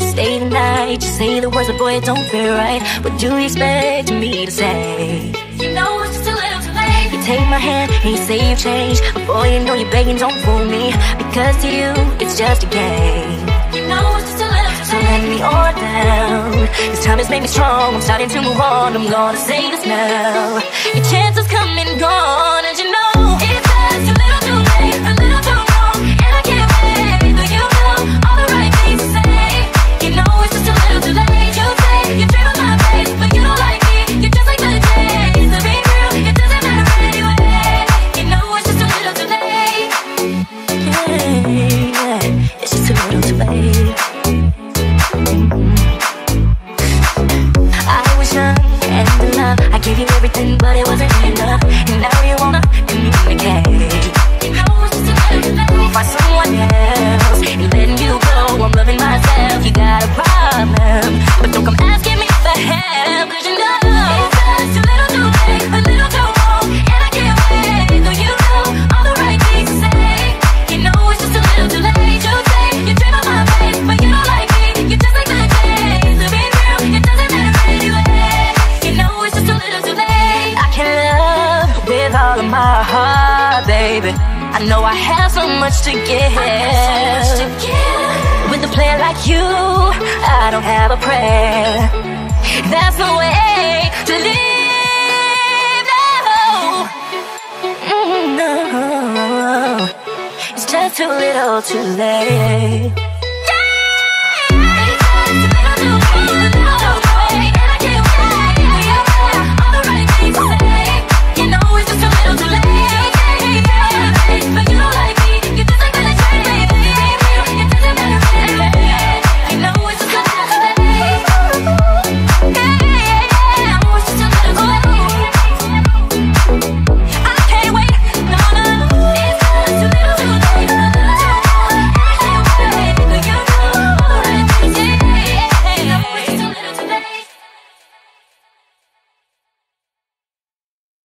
late. You say the words, but boy, it don't feel right. What do you expect me to say? You know it's just a little too late. You take my hand and you say you've changed. Before you know you're begging, don't fool me. Because to you, it's just a game. You know it's just a little too late. So let me all down. This time has made me strong. I'm starting to move on. I'm gonna say this now. Your chance come and gone, gave everything, but it wasn't enough. And now you wanna communicate. You know it's just a little too late. Find someone else and letting you go. I'm loving myself. You got a problem, my heart, baby. I know I have so much to give. Much to give. With a player like you, I don't have a prayer. That's the way to live. No, Mm, no. it's just too little, too late.